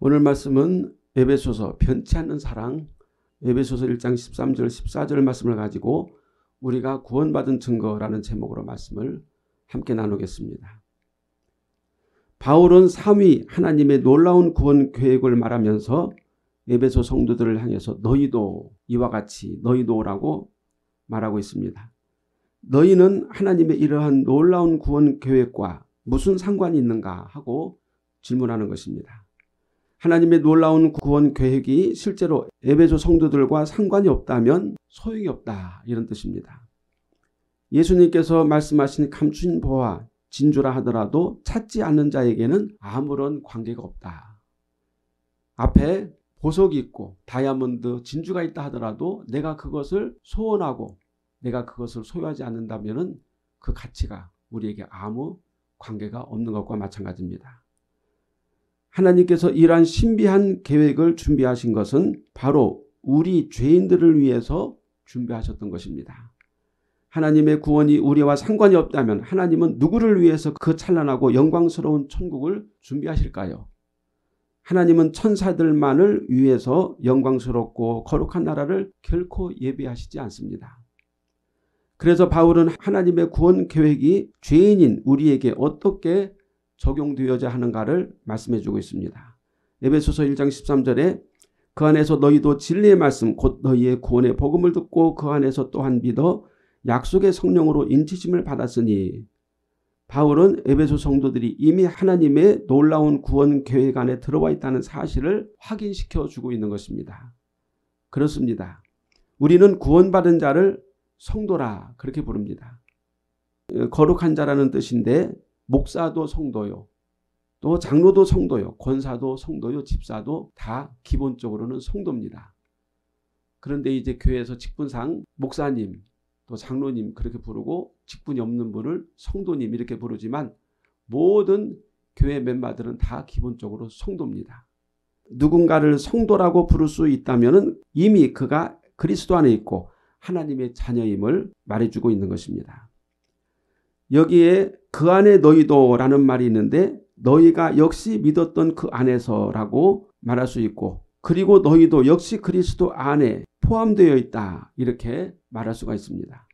오늘 말씀은 에베소서 변치 않는 사랑 에베소서 1장 13절 14절 말씀을 가지고 우리가 구원받은 증거라는 제목으로 말씀을 함께 나누겠습니다. 바울은 3위 하나님의 놀라운 구원 계획을 말하면서 에베소 성도들을 향해서 너희도 이와 같이 너희도라고 말하고 있습니다. 너희는 하나님의 이러한 놀라운 구원 계획과 무슨 상관이 있는가 하고 질문하는 것입니다. 하나님의 놀라운 구원 계획이 실제로 에베소 성도들과 상관이 없다면 소용이 없다 이런 뜻입니다. 예수님께서 말씀하신 감춘 보화 진주라 하더라도 찾지 않는 자에게는 아무런 관계가 없다. 앞에 보석이 있고 다이아몬드 진주가 있다 하더라도 내가 그것을 소원하고 내가 그것을 소유하지 않는다면 그 가치가 우리에게 아무 관계가 없는 것과 마찬가지입니다. 하나님께서 이러한 신비한 계획을 준비하신 것은 바로 우리 죄인들을 위해서 준비하셨던 것입니다. 하나님의 구원이 우리와 상관이 없다면 하나님은 누구를 위해서 그 찬란하고 영광스러운 천국을 준비하실까요? 하나님은 천사들만을 위해서 영광스럽고 거룩한 나라를 결코 예비하시지 않습니다. 그래서 바울은 하나님의 구원 계획이 죄인인 우리에게 어떻게 적용되어야 하는가를 말씀해 주고 있습니다. 에베소서 1장 13절에 그 안에서 너희도 진리의 말씀 곧 너희의 구원의 복음을 듣고 그 안에서 또한 믿어 약속의 성령으로 인치심을 받았으니 바울은 에베소 성도들이 이미 하나님의 놀라운 구원 계획 안에 들어와 있다는 사실을 확인시켜 주고 있는 것입니다. 그렇습니다. 우리는 구원받은 자를 성도라 그렇게 부릅니다. 거룩한 자라는 뜻인데 목사도 성도요. 또 장로도 성도요. 권사도 성도요. 집사도 다 기본적으로는 성도입니다. 그런데 이제 교회에서 직분상 목사님 또 장로님 그렇게 부르고 직분이 없는 분을 성도님 이렇게 부르지만 모든 교회 멤버들은 다 기본적으로 성도입니다. 누군가를 성도라고 부를 수 있다면 이미 그가 그리스도 안에 있고 하나님의 자녀임을 말해주고 있는 것입니다. 여기에 그 안에 너희도라는 말이 있는데 너희가 역시 믿었던 그 안에서라고 말할 수 있고 그리고 너희도 역시 그리스도 안에 포함되어 있다 이렇게 말할 수가 있습니다.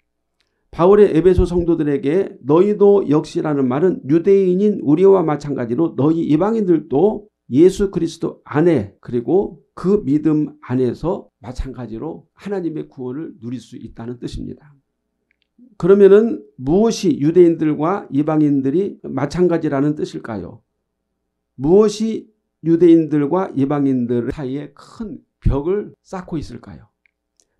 바울의 에베소 성도들에게 너희도 역시라는 말은 유대인인 우리와 마찬가지로 너희 이방인들도 예수 그리스도 안에 그리고 그 믿음 안에서 마찬가지로 하나님의 구원을 누릴 수 있다는 뜻입니다. 그러면은 무엇이 유대인들과 이방인들이 마찬가지라는 뜻일까요? 무엇이 유대인들과 이방인들 사이에 큰 벽을 쌓고 있을까요?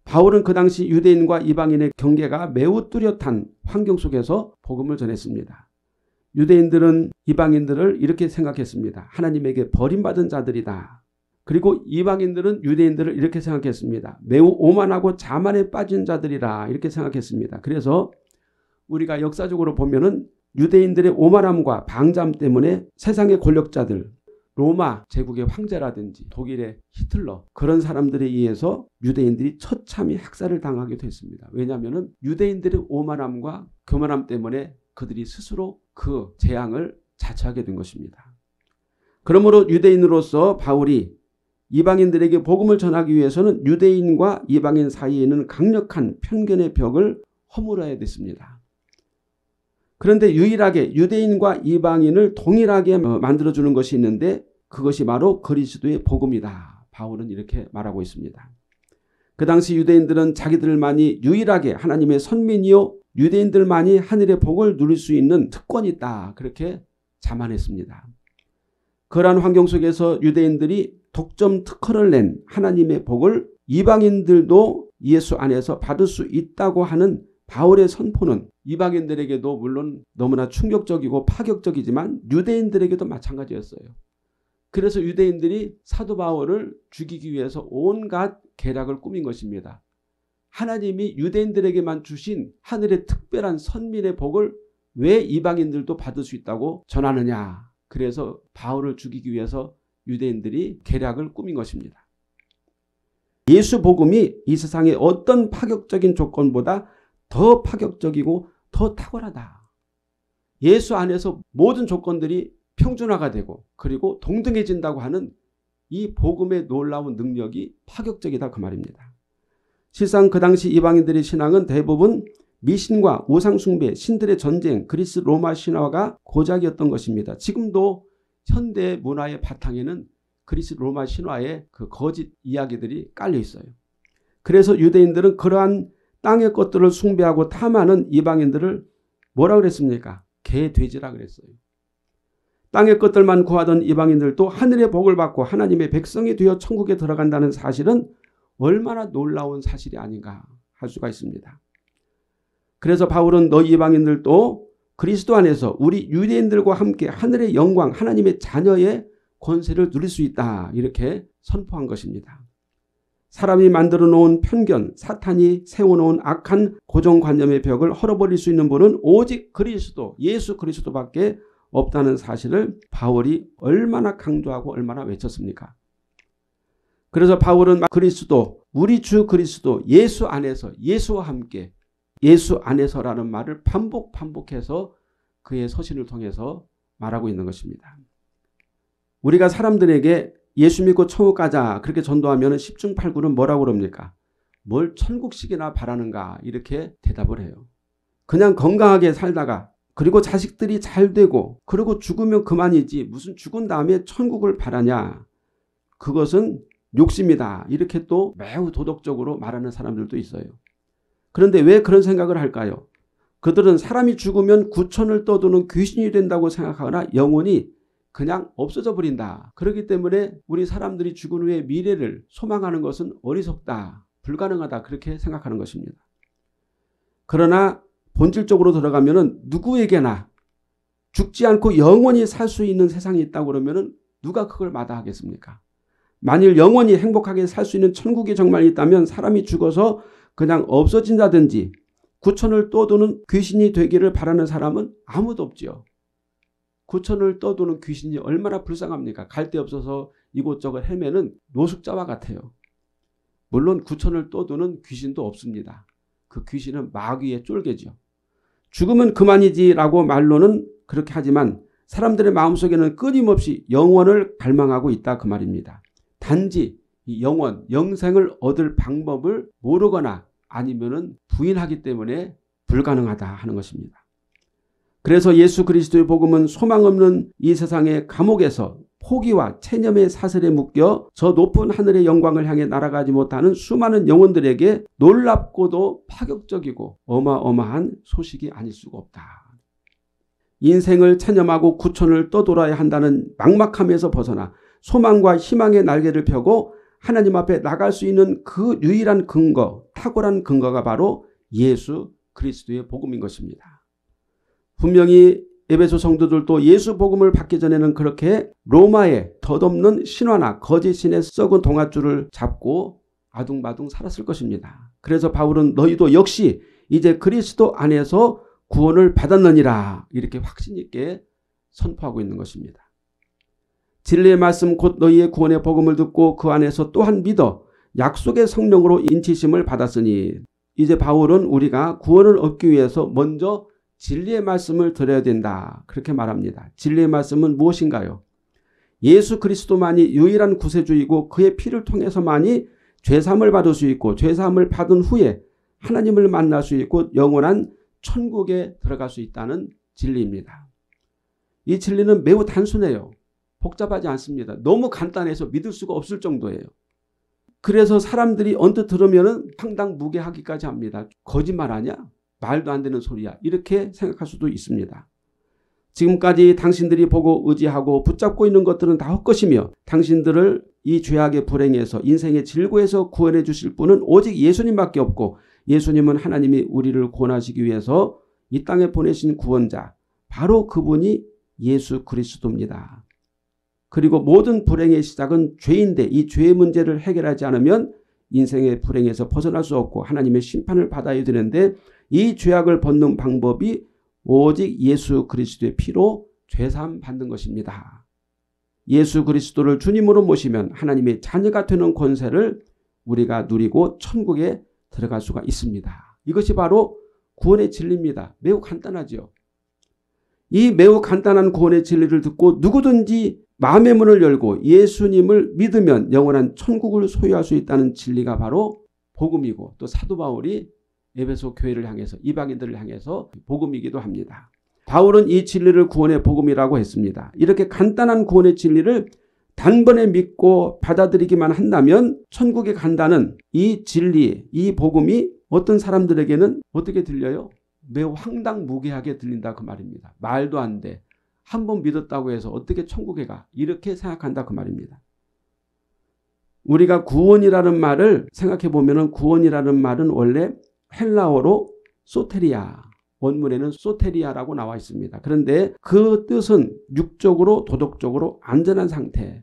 바울은 그 당시 유대인과 이방인의 경계가 매우 뚜렷한 환경 속에서 복음을 전했습니다. 유대인들은 이방인들을 이렇게 생각했습니다. 하나님에게 버림받은 자들이다. 그리고 이방인들은 유대인들을 이렇게 생각했습니다. 매우 오만하고 자만에 빠진 자들이라 이렇게 생각했습니다. 그래서 우리가 역사적으로 보면은 유대인들의 오만함과 방잠 때문에 세상의 권력자들, 로마 제국의 황제라든지 독일의 히틀러 그런 사람들에 의해서 유대인들이 처참히 학살을 당하게 됐습니다. 왜냐하면 유대인들의 오만함과 교만함 때문에 그들이 스스로 그 재앙을 자처하게 된 것입니다. 그러므로 유대인으로서 바울이 이방인들에게 복음을 전하기 위해서는 유대인과 이방인 사이에는 강력한 편견의 벽을 허물어야 됐습니다. 그런데 유일하게 유대인과 이방인을 동일하게 만들어주는 것이 있는데 그것이 바로 그리스도의 복음이다. 바울은 이렇게 말하고 있습니다. 그 당시 유대인들은 자기들만이 유일하게 하나님의 선민이요 유대인들만이 하늘의 복을 누릴 수 있는 특권이 있다. 그렇게 자만했습니다. 그러한 환경 속에서 유대인들이 독점 특허를 낸 하나님의 복을 이방인들도 예수 안에서 받을 수 있다고 하는 바울의 선포는 이방인들에게도 물론 너무나 충격적이고 파격적이지만 유대인들에게도 마찬가지였어요. 그래서 유대인들이 사도 바울을 죽이기 위해서 온갖 계략을 꾸민 것입니다. 하나님이 유대인들에게만 주신 하늘의 특별한 선민의 복을 왜 이방인들도 받을 수 있다고 전하느냐. 그래서 바울을 죽이기 위해서 유대인들이 계략을 꾸민 것입니다. 예수 복음이 이 세상의 어떤 파격적인 조건보다 더 파격적이고 더 탁월하다. 예수 안에서 모든 조건들이 평준화가 되고 그리고 동등해진다고 하는 이 복음의 놀라운 능력이 파격적이다 그 말입니다. 실상 그 당시 이방인들의 신앙은 대부분 미신과 우상숭배, 신들의 전쟁, 그리스 로마 신화가 고작이었던 것입니다. 지금도 현대 문화의 바탕에는 그리스 로마 신화의 그 거짓 이야기들이 깔려 있어요. 그래서 유대인들은 그러한 땅의 것들을 숭배하고 탐하는 이방인들을 뭐라 그랬습니까? 개, 돼지라 그랬어요. 땅의 것들만 구하던 이방인들도 하늘의 복을 받고 하나님의 백성이 되어 천국에 들어간다는 사실은 얼마나 놀라운 사실이 아닌가 할 수가 있습니다. 그래서 바울은 너희 이방인들도 그리스도 안에서 우리 유대인들과 함께 하늘의 영광 하나님의 자녀의 권세를 누릴 수 있다 이렇게 선포한 것입니다. 사람이 만들어 놓은 편견, 사탄이 세워놓은 악한 고정관념의 벽을 헐어버릴 수 있는 분은 오직 그리스도, 예수 그리스도밖에 없다는 사실을 바울이 얼마나 강조하고 얼마나 외쳤습니까? 그래서 바울은 그리스도, 우리 주 그리스도, 예수 안에서, 예수와 함께, 예수 안에서라는 말을 반복 반복해서 그의 서신을 통해서 말하고 있는 것입니다. 우리가 사람들에게 예수 믿고 천국 가자 그렇게 전도하면 10중 8구는 뭐라고 그럽니까? 뭘 천국식이나 바라는가 이렇게 대답을 해요. 그냥 건강하게 살다가 그리고 자식들이 잘 되고 그리고 죽으면 그만이지 무슨 죽은 다음에 천국을 바라냐. 그것은 욕심이다. 이렇게 또 매우 도덕적으로 말하는 사람들도 있어요. 그런데 왜 그런 생각을 할까요? 그들은 사람이 죽으면 구천을 떠도는 귀신이 된다고 생각하거나 영혼이 그냥 없어져 버린다. 그렇기 때문에 우리 사람들이 죽은 후에 미래를 소망하는 것은 어리석다. 불가능하다. 그렇게 생각하는 것입니다. 그러나 본질적으로 들어가면은 누구에게나 죽지 않고 영원히 살 수 있는 세상이 있다고 그러면은 누가 그걸 마다하겠습니까? 만일 영원히 행복하게 살 수 있는 천국이 정말 있다면 사람이 죽어서 그냥 없어진다든지 구천을 떠도는 귀신이 되기를 바라는 사람은 아무도 없지요. 구천을 떠도는 귀신이 얼마나 불쌍합니까? 갈 데 없어서 이곳저곳 헤매는 노숙자와 같아요. 물론 구천을 떠도는 귀신도 없습니다. 그 귀신은 마귀의 쫄개죠. 죽으면 그만이지라고 말로는 그렇게 하지만 사람들의 마음속에는 끊임없이 영원을 갈망하고 있다 그 말입니다. 단지 이 영원, 영생을 얻을 방법을 모르거나 아니면은 부인하기 때문에 불가능하다 하는 것입니다. 그래서 예수 그리스도의 복음은 소망 없는 이 세상의 감옥에서 포기와 체념의 사슬에 묶여 저 높은 하늘의 영광을 향해 날아가지 못하는 수많은 영혼들에게 놀랍고도 파격적이고 어마어마한 소식이 아닐 수가 없다. 인생을 체념하고 구천을 떠돌아야 한다는 막막함에서 벗어나 소망과 희망의 날개를 펴고 하나님 앞에 나갈 수 있는 그 유일한 근거, 탁월한 근거가 바로 예수 그리스도의 복음인 것입니다. 분명히 에베소 성도들도 예수 복음을 받기 전에는 그렇게 로마의 덧없는 신화나 거짓 신의 썩은 동아줄을 잡고 아둥바둥 살았을 것입니다. 그래서 바울은 너희도 역시 이제 그리스도 안에서 구원을 받았느니라 이렇게 확신 있게 선포하고 있는 것입니다. 진리의 말씀 곧 너희의 구원의 복음을 듣고 그 안에서 또한 믿어 약속의 성령으로 인치심을 받았으니 이제 바울은 우리가 구원을 얻기 위해서 먼저 진리의 말씀을 들어야 된다. 그렇게 말합니다. 진리의 말씀은 무엇인가요? 예수 그리스도만이 유일한 구세주이고 그의 피를 통해서만이 죄삼을 받을 수 있고 죄삼을 받은 후에 하나님을 만날 수 있고 영원한 천국에 들어갈 수 있다는 진리입니다. 이 진리는 매우 단순해요. 복잡하지 않습니다. 너무 간단해서 믿을 수가 없을 정도예요. 그래서 사람들이 언뜻 들으면 상당 무게하기까지 합니다. 거짓말 아니야? 말도 안 되는 소리야. 이렇게 생각할 수도 있습니다. 지금까지 당신들이 보고 의지하고 붙잡고 있는 것들은 다 헛것이며 당신들을 이 죄악의 불행에서 인생의 질고에서 구원해 주실 분은 오직 예수님밖에 없고 예수님은 하나님이 우리를 구원하시기 위해서 이 땅에 보내신 구원자 바로 그분이 예수 그리스도입니다. 그리고 모든 불행의 시작은 죄인데 이 죄의 문제를 해결하지 않으면 인생의 불행에서 벗어날 수 없고 하나님의 심판을 받아야 되는데 이 죄악을 벗는 방법이 오직 예수 그리스도의 피로 죄삼 받는 것입니다. 예수 그리스도를 주님으로 모시면 하나님의 자녀가 되는 권세를 우리가 누리고 천국에 들어갈 수가 있습니다. 이것이 바로 구원의 진리입니다. 매우 간단하죠. 이 매우 간단한 구원의 진리를 듣고 누구든지 마음의 문을 열고 예수님을 믿으면 영원한 천국을 소유할 수 있다는 진리가 바로 복음이고 또 사도 바울이 에베소 교회를 향해서 이방인들을 향해서 복음이기도 합니다. 바울은 이 진리를 구원의 복음이라고 했습니다. 이렇게 간단한 구원의 진리를 단번에 믿고 받아들이기만 한다면 천국에 간다는 이 진리, 이 복음이 어떤 사람들에게는 어떻게 들려요? 매우 황당무계하게 들린다 그 말입니다. 말도 안 돼. 한 번 믿었다고 해서 어떻게 천국에 가? 이렇게 생각한다 그 말입니다. 우리가 구원이라는 말을 생각해 보면 구원이라는 말은 원래 헬라어로 소테리아 원문에는 소테리아라고 나와 있습니다. 그런데 그 뜻은 육적으로 도덕적으로 안전한 상태.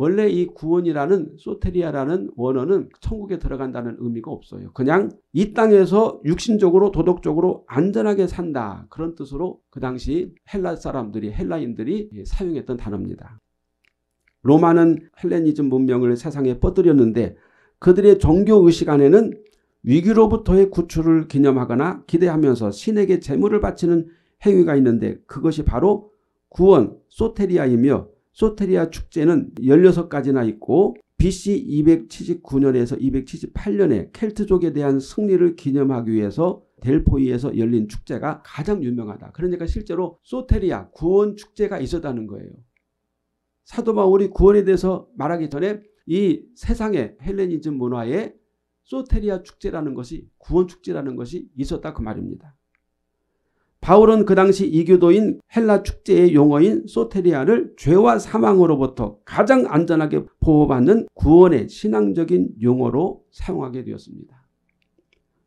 원래 이 구원이라는 소테리아라는 원어는 천국에 들어간다는 의미가 없어요. 그냥 이 땅에서 육신적으로 도덕적으로 안전하게 산다. 그런 뜻으로 그 당시 헬라 사람들이 헬라인들이 사용했던 단어입니다. 로마는 헬레니즘 문명을 세상에 뻗들였는데 그들의 종교 의식 안에는 위기로부터의 구출을 기념하거나 기대하면서 신에게 제물을 바치는 행위가 있는데 그것이 바로 구원 소테리아이며 소테리아 축제는 16가지나 있고 BC 279년에서 278년에 켈트족에 대한 승리를 기념하기 위해서 델포이에서 열린 축제가 가장 유명하다. 그러니까 실제로 소테리아 구원 축제가 있었다는 거예요. 사도 바울이 구원에 대해서 말하기 전에 이 세상의 헬레니즘 문화에 소테리아 축제라는 것이 구원 축제라는 것이 있었다 그 말입니다. 바울은 그 당시 이교도인 헬라 축제의 용어인 소테리아를 죄와 사망으로부터 가장 안전하게 보호받는 구원의 신앙적인 용어로 사용하게 되었습니다.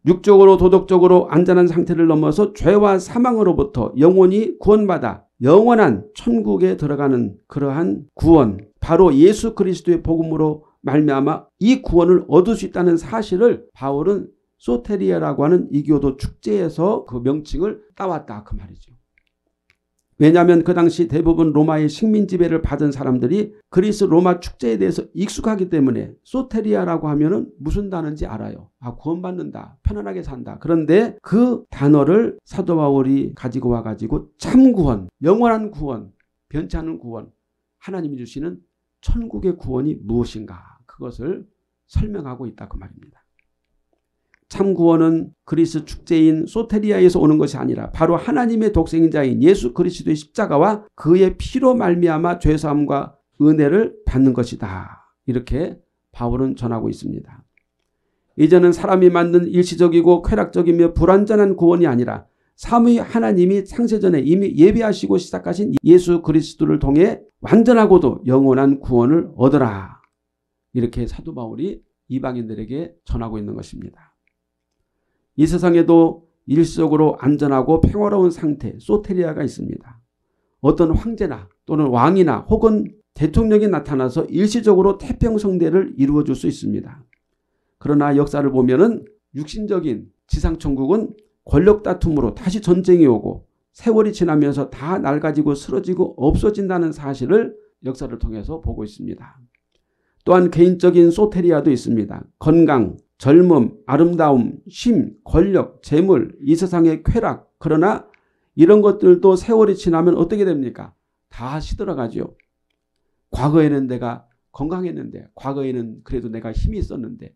육적으로 도덕적으로 안전한 상태를 넘어서 죄와 사망으로부터 영원히 구원받아 영원한 천국에 들어가는 그러한 구원 바로 예수 그리스도의 복음으로 말미암아 이 구원을 얻을 수 있다는 사실을 바울은 소테리아라고 하는 이교도 축제에서 그 명칭을 따왔다 그 말이죠. 왜냐하면 그 당시 대부분 로마의 식민 지배를 받은 사람들이 그리스 로마 축제에 대해서 익숙하기 때문에 소테리아라고 하면은 무슨 단어인지 알아요. 아 구원받는다. 편안하게 산다. 그런데 그 단어를 사도 바울이 가지고 와가지고 참 구원, 영원한 구원, 변치 않은 구원, 하나님이 주시는 천국의 구원이 무엇인가 그것을 설명하고 있다 그 말입니다. 참 구원은 그리스 축제인 소테리아에서 오는 것이 아니라 바로 하나님의 독생인 자인 예수 그리스도의 십자가와 그의 피로 말미암아 죄사함과 은혜를 받는 것이다. 이렇게 바울은 전하고 있습니다. 이제는 사람이 만든 일시적이고 쾌락적이며 불완전한 구원이 아니라 삼위 하나님이 창세전에 이미 예비하시고 시작하신 예수 그리스도를 통해 완전하고도 영원한 구원을 얻어라. 이렇게 사도 바울이 이방인들에게 전하고 있는 것입니다. 이 세상에도 일시적으로 안전하고 평화로운 상태 소테리아가 있습니다. 어떤 황제나 또는 왕이나 혹은 대통령이 나타나서 일시적으로 태평성대를 이루어줄 수 있습니다. 그러나 역사를 보면은 육신적인 지상천국은 권력 다툼으로 다시 전쟁이 오고 세월이 지나면서 다 낡아지고 쓰러지고 없어진다는 사실을 역사를 통해서 보고 있습니다. 또한 개인적인 소테리아도 있습니다. 건강, 젊음, 아름다움, 쉼, 권력, 재물, 이 세상의 쾌락. 그러나 이런 것들도 세월이 지나면 어떻게 됩니까? 다 시들어가죠. 과거에는 내가 건강했는데 과거에는 그래도 내가 힘이 있었는데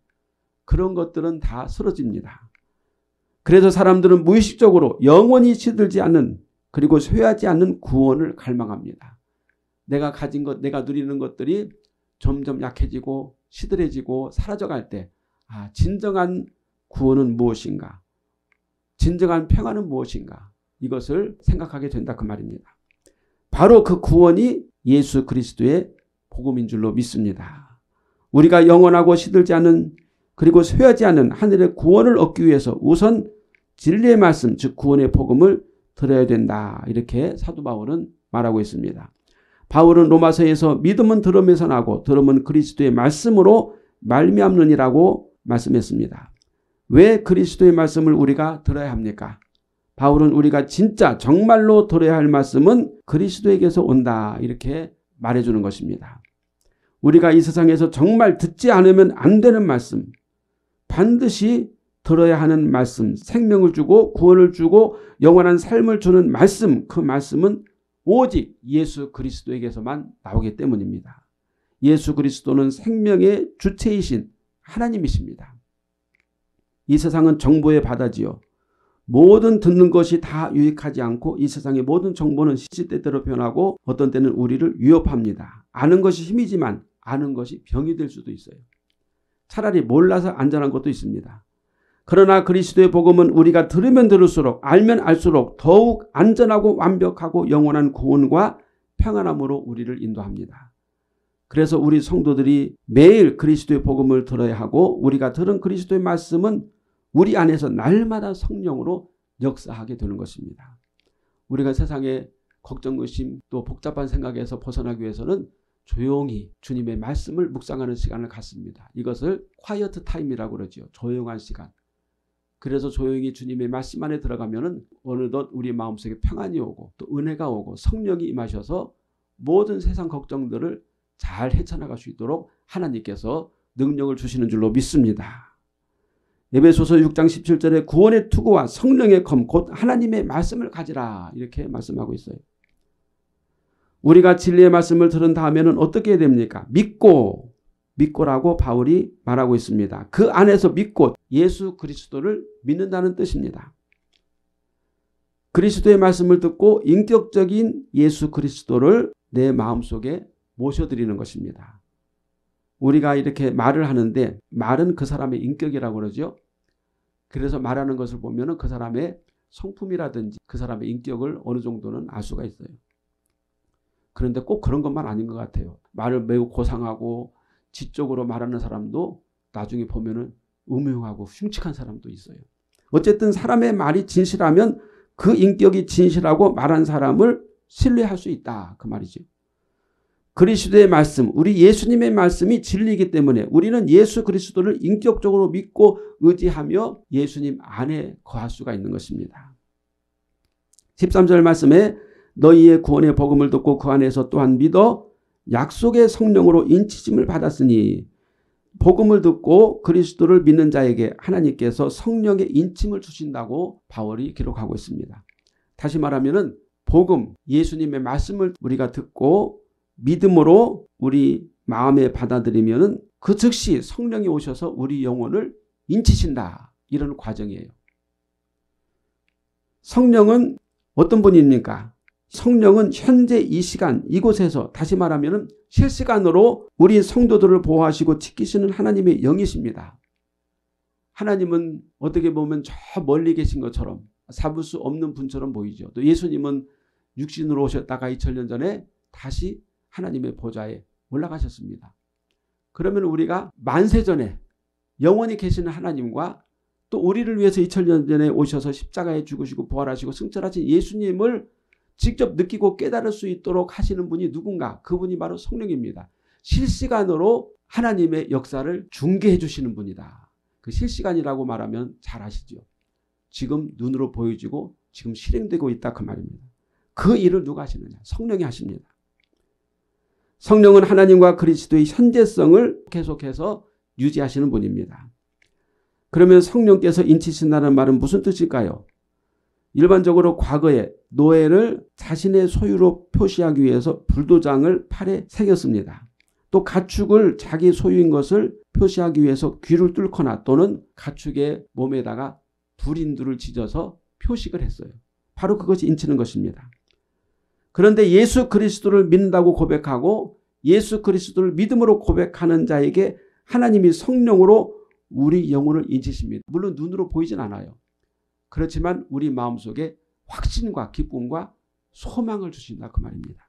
그런 것들은 다 쓰러집니다. 그래서 사람들은 무의식적으로 영원히 시들지 않는 그리고 쇠하지 않는 구원을 갈망합니다. 내가 가진 것, 내가 누리는 것들이 점점 약해지고 시들해지고 사라져갈 때 아, 진정한 구원은 무엇인가? 진정한 평화는 무엇인가? 이것을 생각하게 된다 그 말입니다. 바로 그 구원이 예수 그리스도의 복음인 줄로 믿습니다. 우리가 영원하고 시들지 않은 그리고 쇠하지 않은 하늘의 구원을 얻기 위해서 우선 진리의 말씀 즉 구원의 복음을 들어야 된다. 이렇게 사도 바울은 말하고 있습니다. 바울은 로마서에서 믿음은 들음에서 나고 들음은 그리스도의 말씀으로 말미암느니라고 말씀했습니다. 왜 그리스도의 말씀을 우리가 들어야 합니까? 바울은 우리가 진짜 정말로 들어야 할 말씀은 그리스도에게서 온다 이렇게 말해주는 것입니다. 우리가 이 세상에서 정말 듣지 않으면 안 되는 말씀 반드시 들어야 하는 말씀 생명을 주고 구원을 주고 영원한 삶을 주는 말씀 그 말씀은 오직 예수 그리스도에게서만 나오기 때문입니다. 예수 그리스도는 생명의 주체이신 하나님이십니다. 이 세상은 정보의 바다지요. 모든 듣는 것이 다 유익하지 않고 이 세상의 모든 정보는 시시때때로 변하고 어떤 때는 우리를 위협합니다. 아는 것이 힘이지만 아는 것이 병이 될 수도 있어요. 차라리 몰라서 안전한 것도 있습니다. 그러나 그리스도의 복음은 우리가 들으면 들을수록 알면 알수록 더욱 안전하고 완벽하고 영원한 구원과 평안함으로 우리를 인도합니다. 그래서 우리 성도들이 매일 그리스도의 복음을 들어야 하고 우리가 들은 그리스도의 말씀은 우리 안에서 날마다 성령으로 역사하게 되는 것입니다. 우리가 세상에 걱정, 의심 또 복잡한 생각에서 벗어나기 위해서는 조용히 주님의 말씀을 묵상하는 시간을 갖습니다. 이것을 콰이어트 타임이라고 그러죠. 조용한 시간. 그래서 조용히 주님의 말씀 안에 들어가면은 어느덧 우리 마음속에 평안이 오고 또 은혜가 오고 성령이 임하셔서 모든 세상 걱정들을 잘 헤쳐나갈 수 있도록 하나님께서 능력을 주시는 줄로 믿습니다. 예배소서 6장 17절에 구원의 투구와 성령의 검, 곧 하나님의 말씀을 가지라. 이렇게 말씀하고 있어요. 우리가 진리의 말씀을 들은 다음에는 어떻게 됩니까? 믿고, 믿고라고 바울이 말하고 있습니다. 그 안에서 믿고 예수 그리스도를 믿는다는 뜻입니다. 그리스도의 말씀을 듣고 인격적인 예수 그리스도를 내 마음속에 모셔드리는 것입니다. 우리가 이렇게 말을 하는데 말은 그 사람의 인격이라고 그러죠. 그래서 말하는 것을 보면 그 사람의 성품이라든지 그 사람의 인격을 어느 정도는 알 수가 있어요. 그런데 꼭 그런 것만 아닌 것 같아요. 말을 매우 고상하고 지적으로 말하는 사람도 나중에 보면은 음흉하고 흉측한 사람도 있어요. 어쨌든 사람의 말이 진실하면 그 인격이 진실하고 말한 사람을 신뢰할 수 있다. 그 말이죠. 그리스도의 말씀, 우리 예수님의 말씀이 진리이기 때문에 우리는 예수 그리스도를 인격적으로 믿고 의지하며 예수님 안에 거할 수가 있는 것입니다. 13절 말씀에 너희의 구원의 복음을 듣고 그 안에서 또한 믿어 약속의 성령으로 인치심을 받았으니 복음을 듣고 그리스도를 믿는 자에게 하나님께서 성령의 인침을 주신다고 바울이 기록하고 있습니다. 다시 말하면은 복음, 예수님의 말씀을 우리가 듣고 믿음으로 우리 마음에 받아들이면 그 즉시 성령이 오셔서 우리 영혼을 인치신다. 이런 과정이에요. 성령은 어떤 분입니까? 성령은 현재 이 시간 이곳에서 다시 말하면 실시간으로 우리 성도들을 보호하시고 지키시는 하나님의 영이십니다. 하나님은 어떻게 보면 저 멀리 계신 것처럼 잡을 수 없는 분처럼 보이죠. 또 예수님은 육신으로 오셨다가 2000년 전에 다시 하나님의 보좌에 올라가셨습니다. 그러면 우리가 만세 전에 영원히 계시는 하나님과 또 우리를 위해서 2000년 전에 오셔서 십자가에 죽으시고 부활하시고 승천하신 예수님을 직접 느끼고 깨달을 수 있도록 하시는 분이 누군가? 그분이 바로 성령입니다. 실시간으로 하나님의 역사를 중계해 주시는 분이다. 그 실시간이라고 말하면 잘 아시죠? 지금 눈으로 보여지고 지금 실행되고 있다 그 말입니다. 그 일을 누가 하시느냐? 성령이 하십니다. 성령은 하나님과 그리스도의 현재성을 계속해서 유지하시는 분입니다. 그러면 성령께서 인치신다는 말은 무슨 뜻일까요? 일반적으로 과거에 노예를 자신의 소유로 표시하기 위해서 불도장을 팔에 새겼습니다. 또 가축을 자기 소유인 것을 표시하기 위해서 귀를 뚫거나 또는 가축의 몸에다가 불인두를 찢어서 표식을 했어요. 바로 그것이 인치는 것입니다. 그런데 예수 그리스도를 믿는다고 고백하고 예수 그리스도를 믿음으로 고백하는 자에게 하나님이 성령으로 우리 영혼을 인치십니다. 물론 눈으로 보이진 않아요. 그렇지만 우리 마음속에 확신과 기쁨과 소망을 주신다 그 말입니다.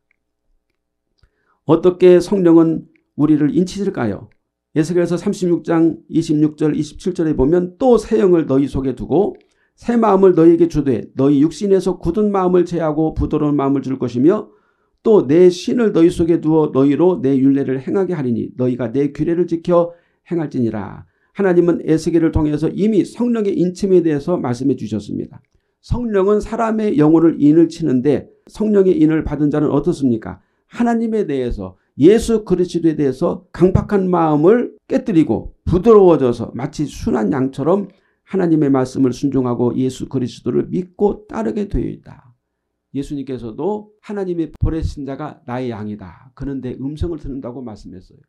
어떻게 성령은 우리를 인치실까요? 예수께서 36장 26절 27절에 보면 또 새 영을 너희 속에 두고 새 마음을 너희에게 주되 너희 육신에서 굳은 마음을 제하고 부드러운 마음을 줄 것이며 또 내 신을 너희 속에 두어 너희로 내 윤례를 행하게 하리니 너희가 내 규례를 지켜 행할지니라. 하나님은 에스겔을 통해서 이미 성령의 인침에 대해서 말씀해 주셨습니다. 성령은 사람의 영혼을 인을 치는데 성령의 인을 받은 자는 어떻습니까? 하나님에 대해서 예수 그리스도에 대해서 강팍한 마음을 깨뜨리고 부드러워져서 마치 순한 양처럼 하나님의 말씀을 순종하고 예수 그리스도를 믿고 따르게 되어 있다. 예수님께서도 하나님이 보내신 자가 나의 양이다. 내 음성을 듣는다고 말씀했어요.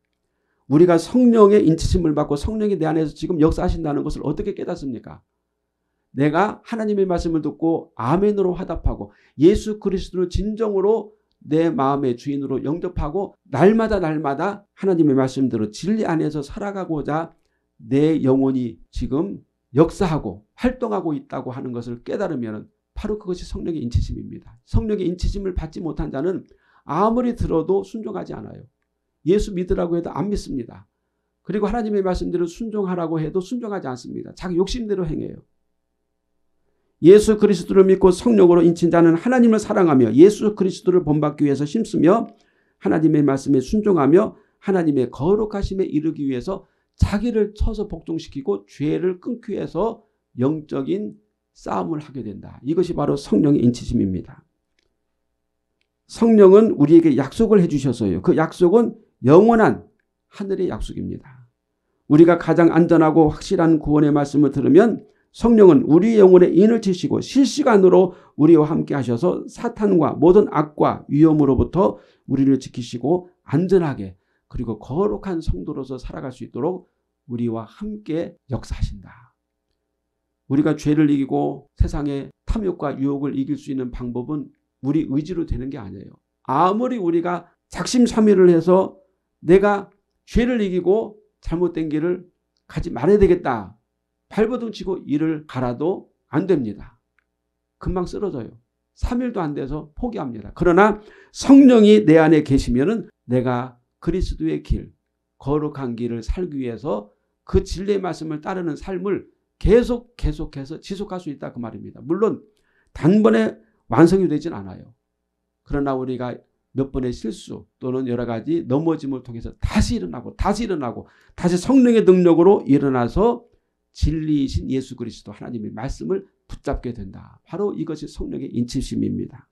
우리가 성령의 인치심을 받고 성령이 내 안에서 지금 역사하신다는 것을 어떻게 깨닫습니까? 내가 하나님의 말씀을 듣고 아멘으로 화답하고 예수 그리스도를 진정으로 내 마음의 주인으로 영접하고 날마다 날마다 하나님의 말씀대로 진리 안에서 살아가고자 내 영혼이 지금 역사하고 활동하고 있다고 하는 것을 깨달으면 바로 그것이 성령의 인치심입니다. 성령의 인치심을 받지 못한 자는 아무리 들어도 순종하지 않아요. 예수 믿으라고 해도 안 믿습니다. 그리고 하나님의 말씀대로 순종하라고 해도 순종하지 않습니다. 자기 욕심대로 행해요. 예수 그리스도를 믿고 성령으로 인친 자는 하나님을 사랑하며 예수 그리스도를 본받기 위해서 힘쓰며 하나님의 말씀에 순종하며 하나님의 거룩하심에 이르기 위해서 자기를 쳐서 복종시키고 죄를 끊기 위해서 영적인 싸움을 하게 된다. 이것이 바로 성령의 인치심입니다. 성령은 우리에게 약속을 해주셨어요. 그 약속은 영원한 하늘의 약속입니다. 우리가 가장 안전하고 확실한 구원의 말씀을 들으면 성령은 우리 영혼의 인을 치시고 실시간으로 우리와 함께 하셔서 사탄과 모든 악과 위험으로부터 우리를 지키시고 안전하게 그리고 거룩한 성도로서 살아갈 수 있도록 우리와 함께 역사하신다. 우리가 죄를 이기고 세상의 탐욕과 유혹을 이길 수 있는 방법은 우리 의지로 되는 게 아니에요. 아무리 우리가 작심삼일을 해서 내가 죄를 이기고 잘못된 길을 가지 말아야 되겠다. 발버둥 치고 일을 가라도 안 됩니다. 금방 쓰러져요. 3일도 안 돼서 포기합니다. 그러나 성령이 내 안에 계시면은 내가 그리스도의 길, 거룩한 길을 살기 위해서 그 진리의 말씀을 따르는 삶을 계속 계속해서 지속할 수 있다 그 말입니다. 물론 단번에 완성이 되진 않아요. 그러나 우리가 몇 번의 실수 또는 여러 가지 넘어짐을 통해서 다시 일어나고 다시 일어나고 다시 성령의 능력으로 일어나서 진리이신 예수 그리스도 하나님의 말씀을 붙잡게 된다. 바로 이것이 성령의 인치심입니다.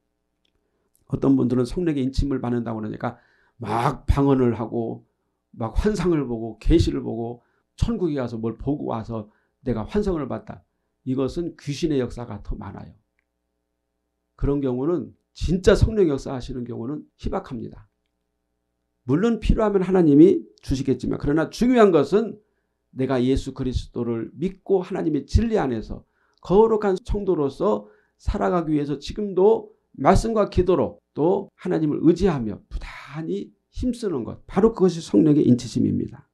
어떤 분들은 성령의 인침을 받는다고 그러니까 막 방언을 하고 막 환상을 보고 계시를 보고 천국에 가서 뭘 보고 와서 내가 환상을 봤다. 이것은 귀신의 역사가 더 많아요. 그런 경우는 진짜 성령 역사 하시는 경우는 희박합니다. 물론 필요하면 하나님이 주시겠지만 그러나 중요한 것은 내가 예수 그리스도를 믿고 하나님의 진리 안에서 거룩한 성도로서 살아가기 위해서 지금도 말씀과 기도로 또 하나님을 의지하며 부 단히 힘쓰는 것 바로 그것이 성령의 인치심입니다.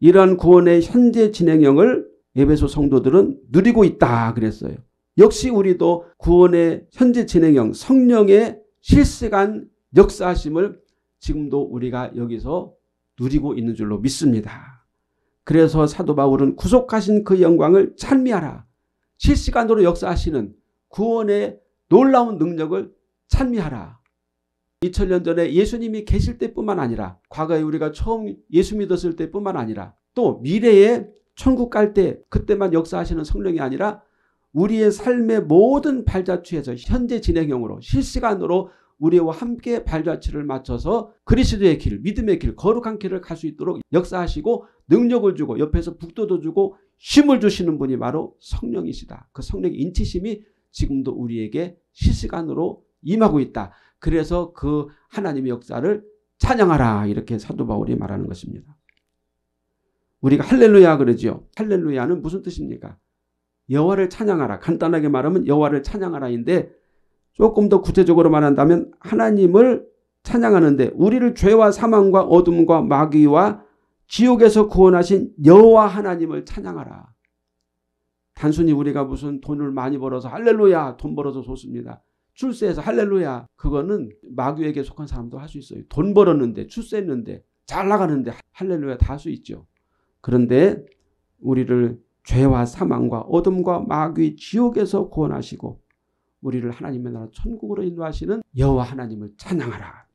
이러한 구원의 현재 진행형을 예배소 성도들은 누리고 있다 그랬어요. 역시 우리도 구원의 현재 진행형 성령의 실시간 역사하심을 지금도 우리가 여기서 누리고 있는 줄로 믿습니다. 그래서 사도 바울은 구속하신 그 영광을 찬미하라. 실시간으로 역사하시는 구원의 놀라운 능력을 찬미하라. 2000년 전에 예수님이 계실 때뿐만 아니라 과거에 우리가 처음 예수 믿었을 때뿐만 아니라 또 미래에 천국 갈 때 그때만 역사하시는 성령이 아니라 우리의 삶의 모든 발자취에서 현재 진행형으로 실시간으로 우리와 함께 발자취를 맞춰서 그리스도의 길, 믿음의 길, 거룩한 길을 갈 수 있도록 역사하시고 능력을 주고 옆에서 북돋워 주고 힘을 주시는 분이 바로 성령이시다. 그 성령의 인치심이 지금도 우리에게 실시간으로 임하고 있다. 그래서 그 하나님의 역사를 찬양하라 이렇게 사도 바울이 말하는 것입니다. 우리가 할렐루야 그러지요. 할렐루야는 무슨 뜻입니까? 여호와를 찬양하라. 간단하게 말하면 여호와를 찬양하라인데 조금 더 구체적으로 말한다면 하나님을 찬양하는데 우리를 죄와 사망과 어둠과 마귀와 지옥에서 구원하신 여호와 하나님을 찬양하라. 단순히 우리가 무슨 돈을 많이 벌어서 할렐루야 돈 벌어서 좋습니다. 출세해서 할렐루야 그거는 마귀에게 속한 사람도 할 수 있어요. 돈 벌었는데 출세했는데 잘 나가는데 할렐루야 다 할 수 있죠. 그런데 우리를 죄와 사망과 어둠과 마귀 지옥에서 구원하시고 우리를 하나님의 나라 천국으로 인도하시는 여호와 하나님을 찬양하라.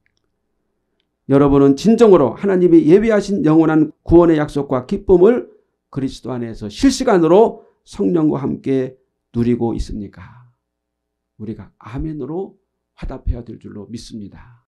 여러분은 진정으로 하나님이 예비하신 영원한 구원의 약속과 기쁨을 그리스도 안에서 실시간으로 성령과 함께 누리고 있습니까? 우리가 아멘으로 화답해야 될 줄로 믿습니다.